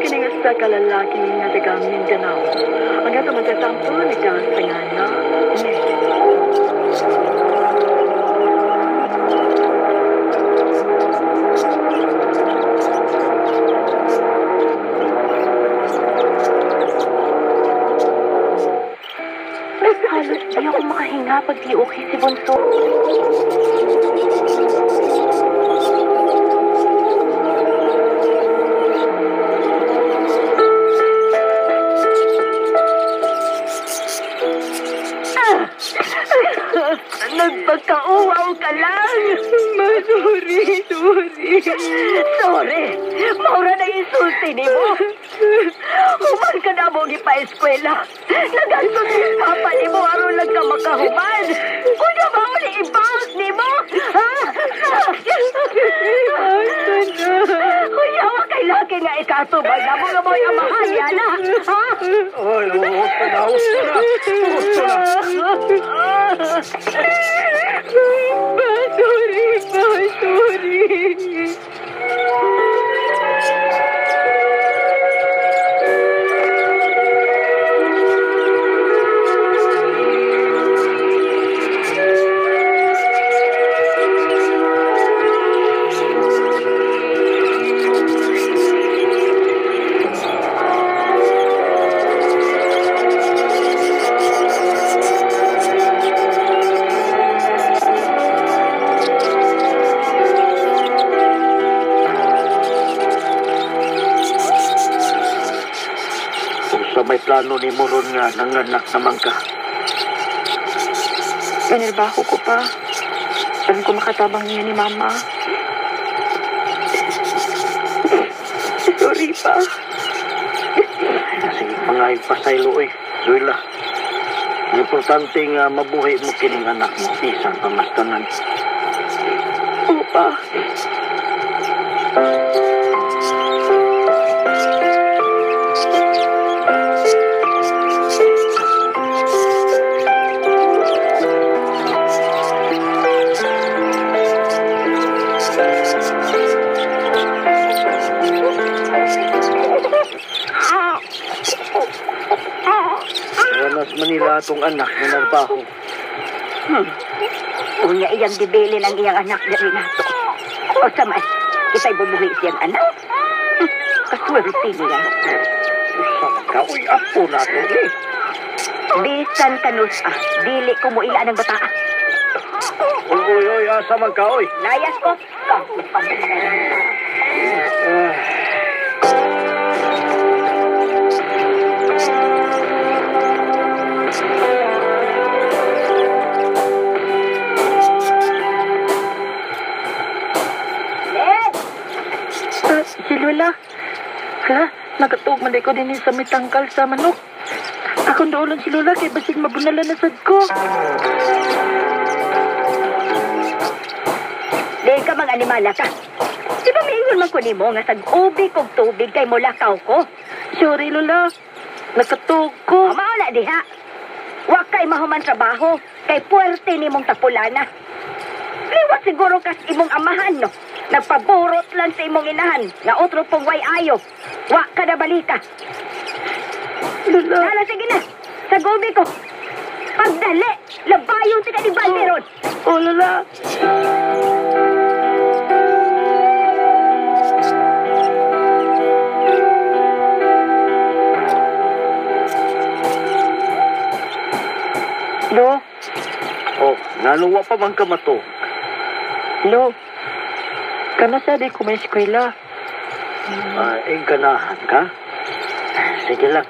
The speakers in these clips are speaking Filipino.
kini nga sa kalalaki nga tagamin ganaw. Ang gato magtatampo ni ka sa makahinga pag di okay si Bunso. Nagpagkauwaw ka lang. Masuri, sorry. Sorry. Maura na isulti ni mo. Human ka na mo gipa-eskwela. Naganto ni papa ni mo aron lang ka makahuman. Kuya ba mo ni ibaos ni mo? Ha? Kuya, wa kay laki nga ikatubag na mo nga mo yung mahaya na. Ha? Ay, ka na, ka na. Ka na. Sorry, sorry. Plano ni Moron nga, nanganak naman ka. Panirbaho ko pa. Saan ko makatabang niya ni Mama? Sorry pa. Sige, mga ipasaylo eh. Duwila. Ang importante nga mabuhay mo kining anak mo. Isang pamastanan. Opa. Wanas Atong anak na narbaho. Unya iyang dibilin ang iyang anak diri nato. O sama, kita'y bumuhi siyang anak. Hmm, Kaswerte niya. Sama ka. Uy, apo na to eh. Bisan kanus ah, dili ko mo ila ng bataa. Uy, uy, uy, asa man ka, uy. Layas ko. Kamu man ko din sa mitangkal sa manok. Akong doolon si Lola kay basig mabunalan na sad ko. Di ka mang animala ka. Di ba maingon man ko ni mo nga sag ubig kog tubig kay mulakaw ko? Sorry, Lola. Nakatog ko. Amaala diha. Wa kay mahuman trabaho kay puwerte ni mong tapulana. Liwat siguro kas imong amahan no. Nagpaburot lang sa imong inahan nga otro pong way ayo. Wa ka na balita. Lola. Hala, sige na. Sa gobi ko. Pagdali, labayon si ka ni Balderon. Oh, Lola. Lo, Oh, naluwa pa man ka mato. lo. Kana sa di ko may eskwela. Ah, eh, ganahan ka? Sige lang.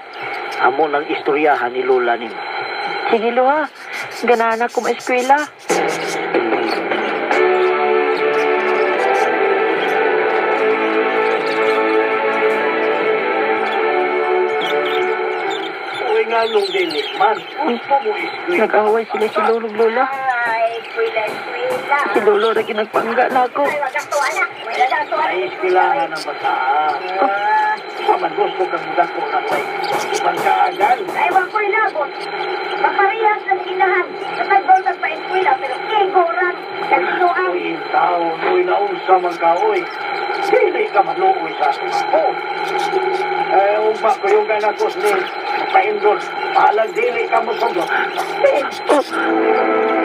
Amo ng istoryahan ni Lola ni Sige, lo ha. Ganahan ako may eskwela. Uy nga nung dili man. Uy pa mo iskwela. Nag-away sila si Lolo Lola. Ay, kuila, kuila. Si Lolo rin ginagpangga na ako. Naiskilahan ang bata. Paman gusto kang dako na pa'y pangkaagan. Ewan ko'y labot. Maparihas ng inahan. Nakagbawag na pa-eskwila pero kegoran. Nagsinuang. Uy, tao, uy, naunsa man ka, uy. Sili ka maluoy sa akin. Oh. Eh, umpa ko yung ganakos ni pa-indol. Palag dili ka mo sundo. Oh.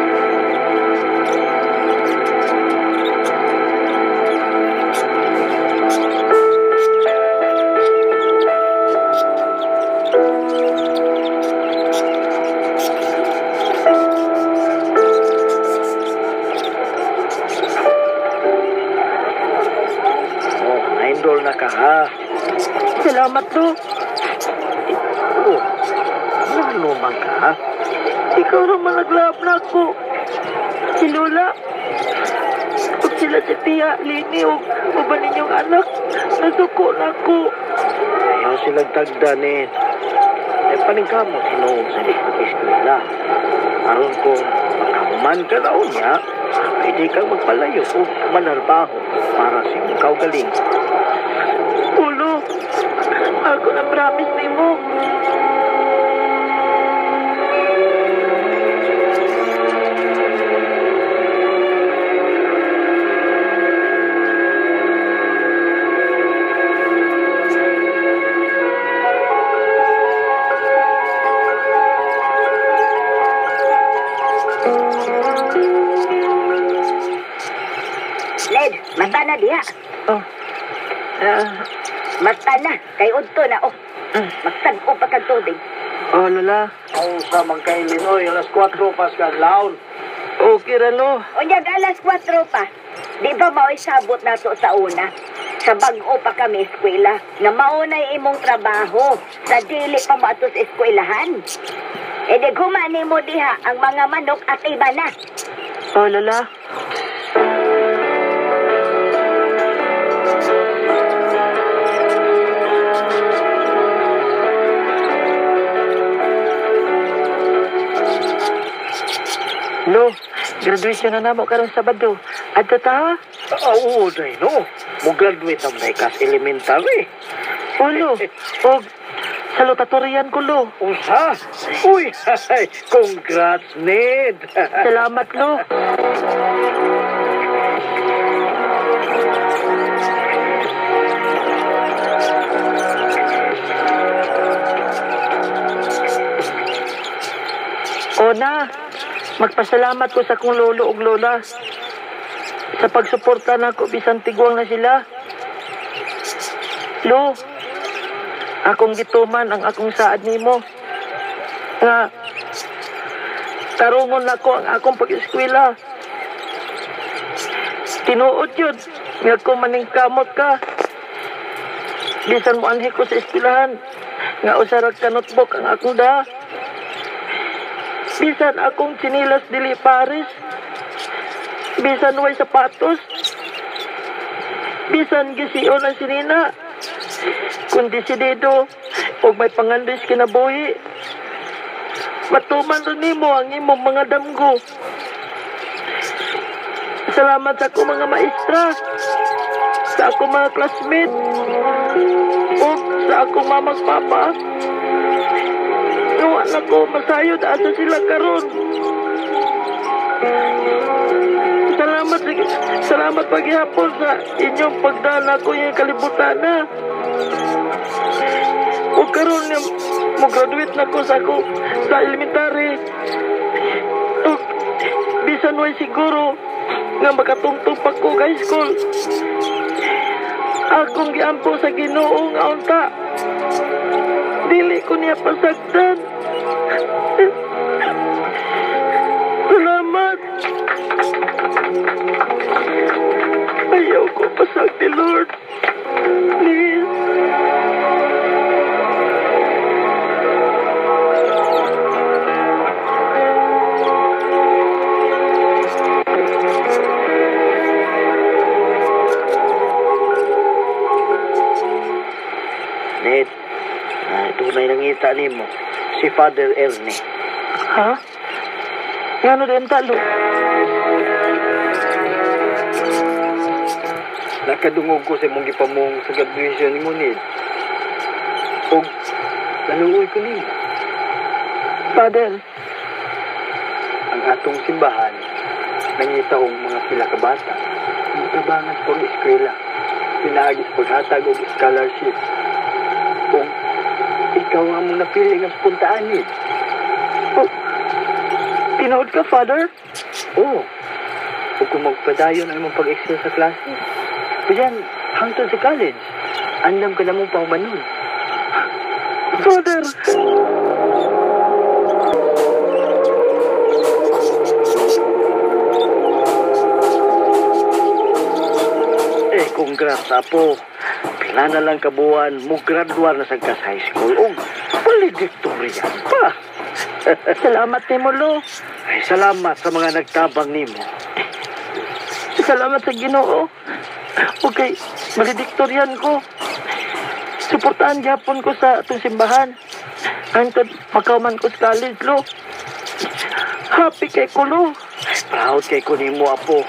Na-enroll na ka ha. Salamat, Lo. Oh, ano man ka ha? Ikaw naman naglahap na ako. Si Lola. Ug sila si Tia, Lini, ug uban ninyong anak. Nasuko na ako. Ayaw silang tagdanin. Eh, paningkamo, sinuong sa eskwela. Aron ko, makaman ka na unya, pwede kang magpalayo o manarbaho para sa iyong kaugaling. Ulo, ako na promise ni mo. Led, mata na diha. Oh. Ah, Mata na. Kay udto na, oh. Magsag-o pa kag tubig. oh, Lola. Ang sa magkailin, oy, alas 4 pas kang laon. Okay ra, Lo. Unyag alas 4 pa. Di ba mao'y sabot na to sa una? Sa bag-o pa kami eskwela. Nga maunay imong trabaho. Sa dili pa mo ato sa eskwelahan. E di gumani mo diha ang mga manok at iba na. Oh, Lola. Lo, graduation na namo karong Sabado. Adto ta? Ah, oo, day, no. Mo-graduate ang Mekas Elementary. Ulo. Og salutatorian ko, Lo. Usa? Uy, hay, congrats, Ned. Salamat, Lo. O na, magpasalamat ko sa kong lolo ug lola sa pagsuporta na ko bisan tigwang na sila. Lo, akong gituman ang akong saad nimo. Nga, tarungon na ko ang akong pag-eskwela. Tinuod yun, nga ko maningkamot ka. Bisan mo anhi ko sa eskwelahan, nga usarag ka notebook ang akong da. Bisan akong sinilas dili pares. Bisan way sapatos. Bisan gisiyon ang sinina. Kung desidido, o may pangandis kinabuhi. Matuman rin nimo ang imong mga damgo. Salamat sa ako mga maestra. Sa ako mga classmate. O sa ako mamang papa. Ngawa na ko, masayod asa sila karon. Salamat salamat paghihapon sa inyong pagdana ko yung kalibutan na. O karon nga mo graduate na ko sa ako sa elementary. O, bisan way siguro nga makatungtong pa ko ka school. Akong giampo sa Ginoo nga unta. Dili ko niya pasagdan. Salamat. Ayaw ko pasagdi, Lord. Si Father Ernie. Ha? Ngano din talo? Nakadungog ko sa mong gipamong sa graduation ni Ned. O, naluoy ko niya. Father, Ang atong simbahan, nangita og mga pila ka bata. Tabangan ko ang eskwela. Pinagis paghatag og scholarship. Kung ikaw ang mong napili ng puntaan Oh, tinood ka, Father? Oo. Huwag kung magpadayon ang mong pag-excel sa klase. Diyan, hangtod sa college. Andam ka na mong paumanon. Father! Eh, congrats, apo. Pila na lang kabuan, mo graduar na sa gas high school. O, valedictorian pa. Salamat ni mo, Lo. Ay, salamat sa mga nagtabang nimo. Salamat sa ginoo. Okay, malediktoryan ko. Suportahan gyapon ko sa atong simbahan. Antod, makauman ko sa college, Lo. Happy kay ko, Lo. Proud kay ko nimo, apo.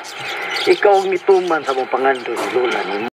Ikaw ang mituman sa mong pangando ni Lola nimo.